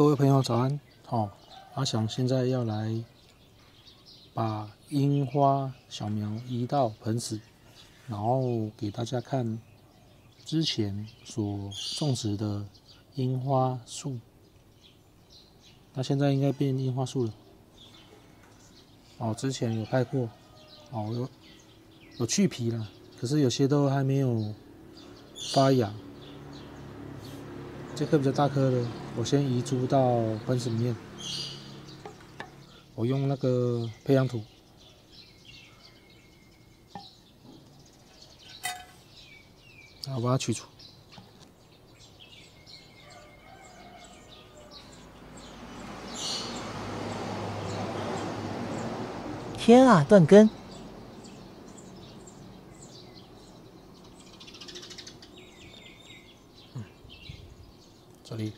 各位朋友早安，好，阿翔现在要来把樱花小苗移到盆子，然后给大家看之前所种植的樱花树。那现在应该变樱花树了。哦，之前有拍过，哦有有去皮了，可是有些都还没有发芽。这颗比较大颗的，我先移株到盆子里面。我用那个培养土，然后把它取出。天啊，断根！这里，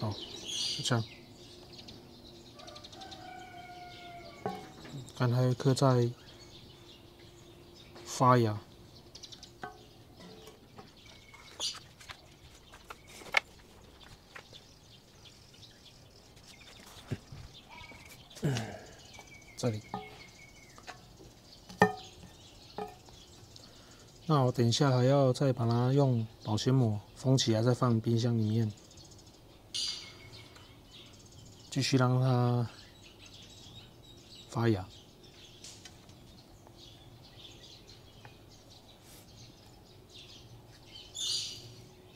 好，就这样。看，还有一颗在发芽。这里，那我等一下还要再把它用保鲜膜封起来，再放冰箱里面，继续让它发芽。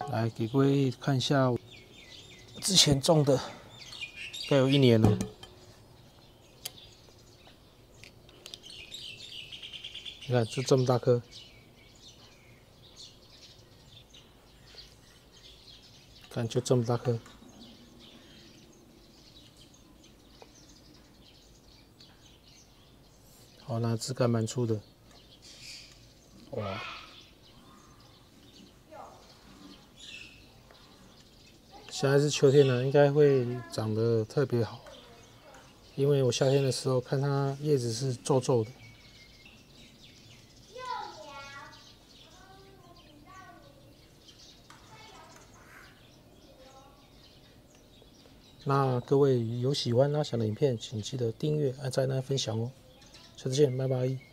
来给各位看一下之前种的，该有一年了。你看，就这么大颗，看就这么大颗，好，那枝干蛮粗的，哇！现在是秋天了，应该会长得特别好，因为我夏天的时候看它叶子是皱皱的。那各位有喜欢阿翔的影片，请记得订阅、按赞、分享哦。下次见，拜拜。